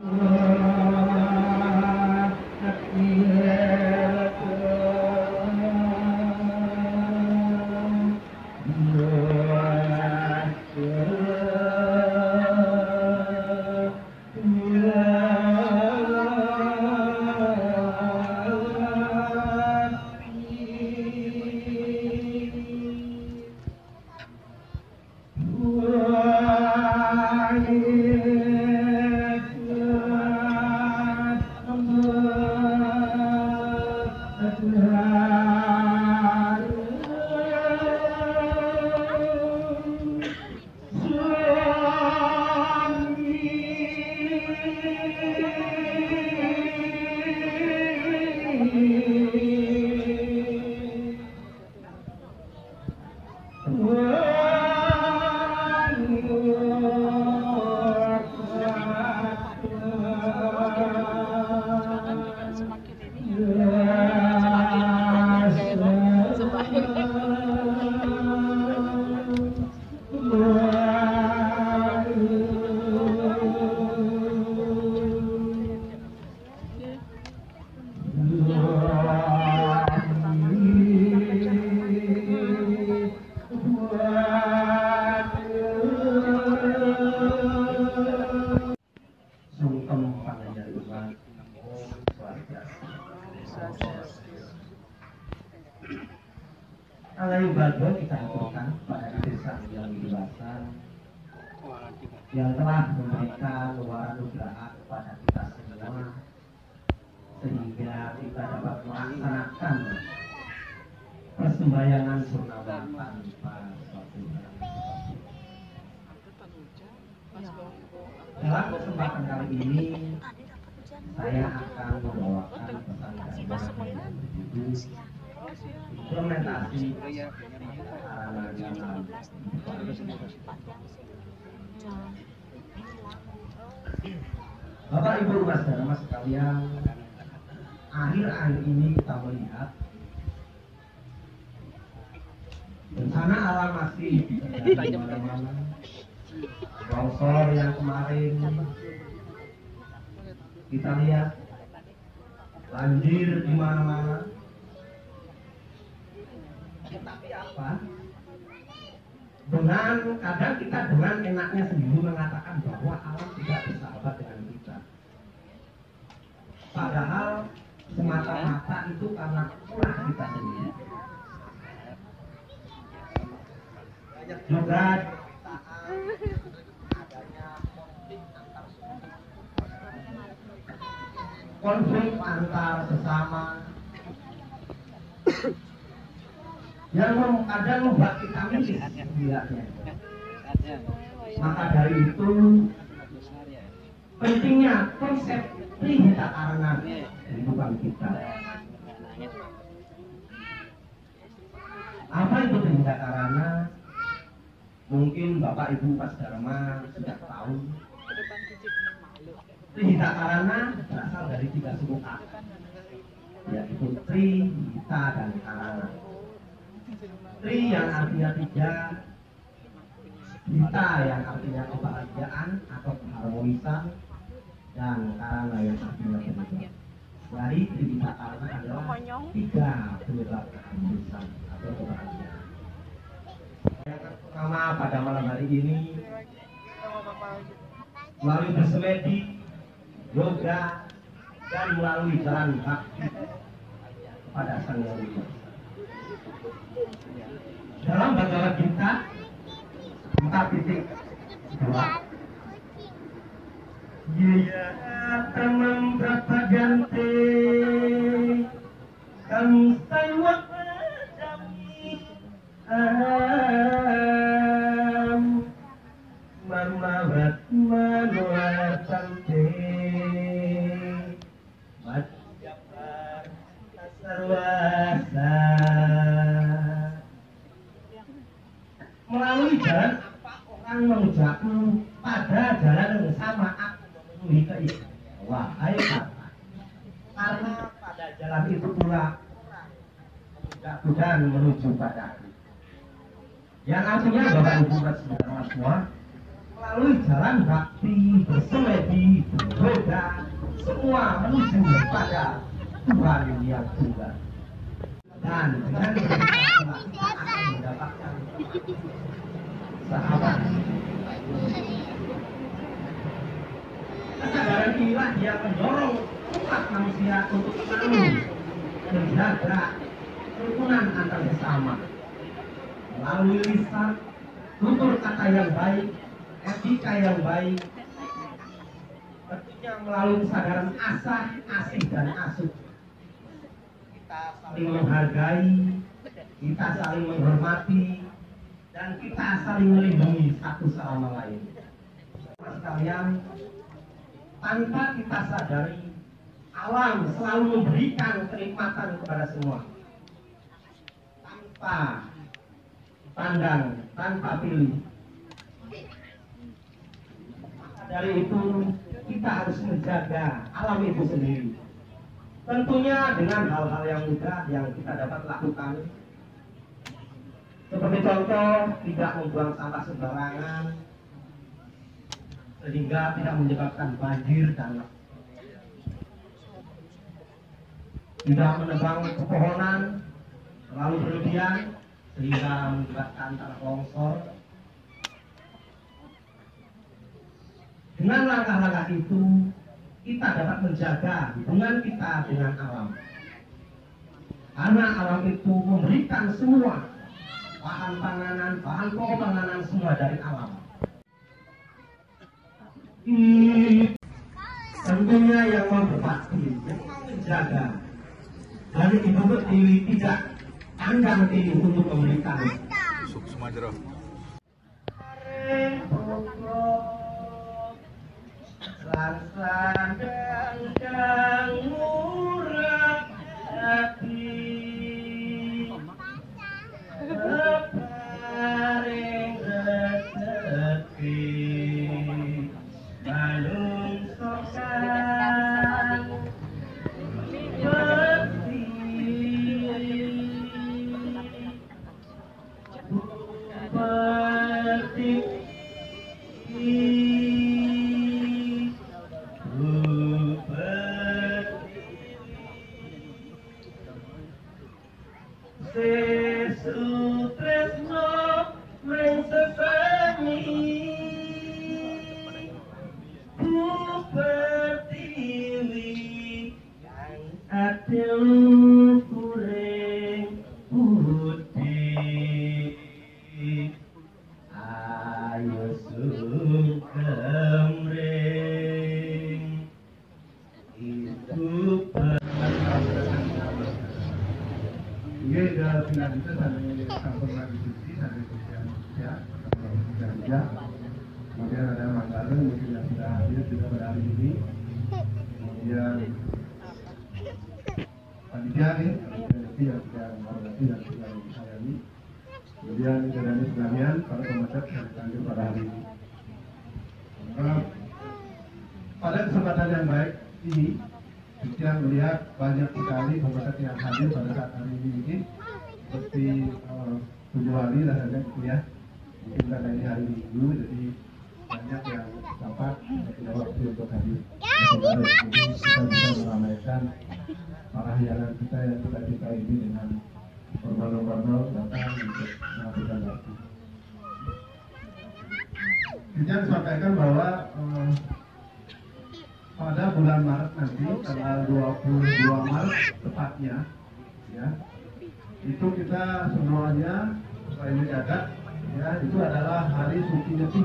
Mm-hmm. Oh. Alai ibadah kita aturkan pada desa yang dewasa. Yang telah memberikan wanugraha kepada kita semua. Sehingga kita dapat melaksanakan persembahyangan purnama tanpa suatu. Dalam kesempatan kali ini saya akan membawakan pesan dari berjudul implementasi sarana jalan Bapak Ibu Mas Dharma sekalian, akhir-akhir ini kita melihat bencana alam masih. Longsor yang kemarin kita lihat banjir di mana-mana. Tetapi apa? Dengan kadang kita dengan enaknya sendiri mengatakan bahwa alam tidak bersahabat dengan kita. Padahal semata-mata itu karena ulah kita sendiri. Juga konflik antar sesama yang mem- kadang membuat kita miris setidaknya. Maka dari itu pentingnya konsep trihita karena kehidupan kita. Apa itu trihita karena? Mungkin Bapak Ibu Pas Dharma sudah tahu Trihita karana berasal dari tiga suku kata yaitu Tri, Hita, dan Karana. Tri yang artinya tiga, Hita yang artinya kebahagiaan atau keharmonisan, dan Karana yang artinya penyebab. Dari Tri Hita Karana adalah tiga penyebab keharmonisan atau kebahagiaan. Yang pertama pada malam hari ini melalui bersemedi yoga dan melalui jalan bakti kepada sang yang. Dalam Bhagavad Gita empat titik. Dua. Yaya tamam propagante kami saiwak am marmawat manuatante Madjabar Sarwasa Melalui jalan apa orang mengucapkan pada jalan yang sama aku memenuhi keinginan Wahai kata Karena jalan itu pula mudah-mudahan menuju pada yang artinya Bapak Ibu Saudara semua melalui jalan bakti bersemedi berbeda semua menuju pada Tuhan yang tunggal dan dengan kita akan mendapatkan sahabat kesadaran inilah yang mendorong umat manusia untuk selalu menjaga kerukunan antar sesama. Melalui lisan tutur kata yang baik etika yang baik tentunya melalui kesadaran asah asih dan asuh. Kita saling menghargai kita saling menghormati dan kita saling melindungi satu sama lain. Sekalian tanpa kita sadari alam selalu memberikan kenikmatan kepada semua. Tanpa pandang tanpa pilih. Dari itu kita harus menjaga alam itu sendiri. Tentunya dengan hal-hal yang mudah yang kita dapat lakukan. Seperti contoh tidak membuang sampah sembarangan sehingga tidak menyebabkan banjir dan tidak menebang pepohonan terlalu berlebihan sehingga menyebabkan tanah longsor. Dengan langkah-langkah itu kita dapat menjaga hubungan kita dengan alam. Karena alam itu memberikan semua bahan panganan, bahan pokok panganan semua dari alam. Tentunya yang mau yang menjaga dari ibu pertiwi tidak pandang tinggi untuk memberikan Suk Sumadera. Lan dan Kemudian ada mungkin yang sudah hadir juga pada hari. Kemudian panitia yang sudah menghormati dan sudah disayani. Kemudian saudara sekalian, para pemerintah yang pada hari ini. Pada kesempatan yang baik ini kita melihat banyak sekali pemerintah yang hadir pada saat hari ini ini seperti eh, tujuh hari rasanya gitu ya mungkin karena ini hari minggu jadi banyak yang dapat tidak waktu untuk hadir. Saudara, jadi kita bisa meramaikan para hiangan kita yang kita kita ini dengan berbondong-bondong datang untuk melakukan waktu. Kita sampaikan bahwa eh, pada bulan Maret nanti tanggal 22 Maret tepatnya ya itu kita semuanya selain menjaga ya itu adalah hari suci nyepi